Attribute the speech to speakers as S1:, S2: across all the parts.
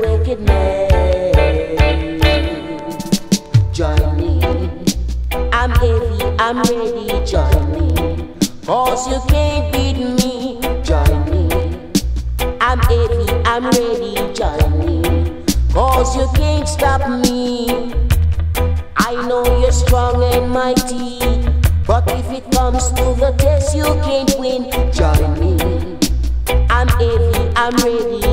S1: Join me, I'm heavy, I'm ready. Join me, cause you can't beat me. Join me, I'm heavy, I'm ready. Join me, cause you can't stop me. I know you're strong and mighty, but if it comes to the test, you can't win. Join me, I'm heavy, I'm ready.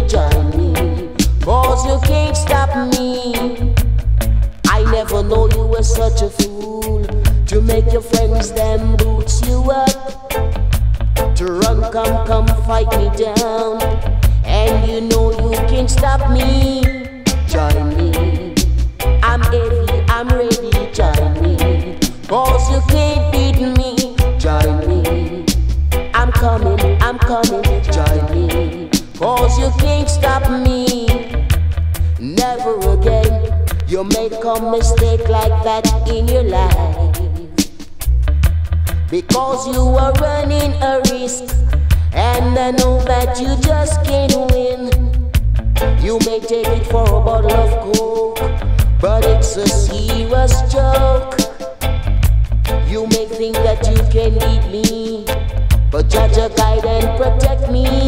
S1: Know you were such a fool to make your friends them boots you up. To run, come, come, fight me down. And you know you can't stop me. Join me. I'm heavy, I'm ready, join me. Cause you can't beat me. Join me. I'm coming, I'm coming, join me. Cause you can't stop me. Never again. You make a mistake like that in your life. Because you are running a risk. And I know that you just can't win. You may take it for a bottle of coke, but it's a serious joke. You may think that you can beat me, but Jah Jah guide and protect me.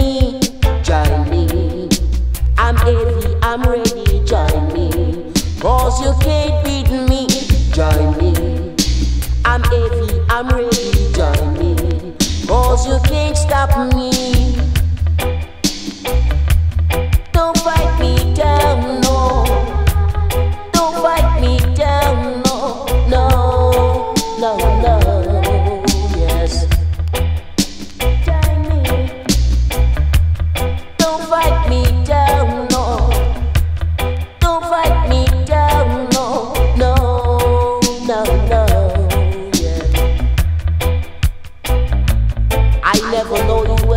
S1: You can't beat me, join me. I'm heavy, I'm ready, join me. Cause you can't stop me.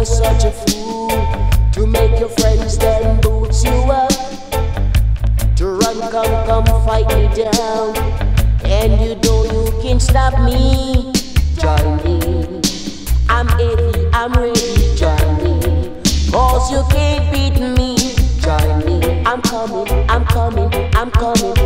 S1: Were such a fool to make your friends then boots you up. To run, come, come, fight me down. And you know you can stop me. Join me. I'm heavy, I'm ready, join me. Cause you can't beat me. Join me. I'm coming, I'm coming, I'm coming.